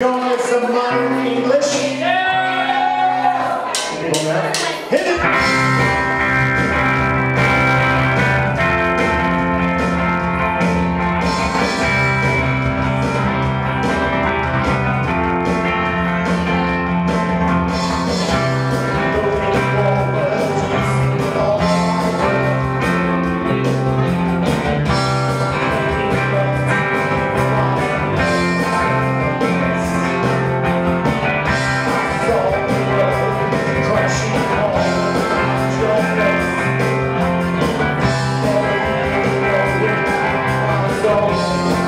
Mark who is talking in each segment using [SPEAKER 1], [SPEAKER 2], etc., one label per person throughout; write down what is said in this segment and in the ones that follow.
[SPEAKER 1] Going with some modern English. Yeah! Hit it! sol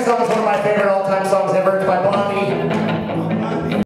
[SPEAKER 1] is one of my favorite all-time songs.